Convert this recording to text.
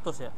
utus ya?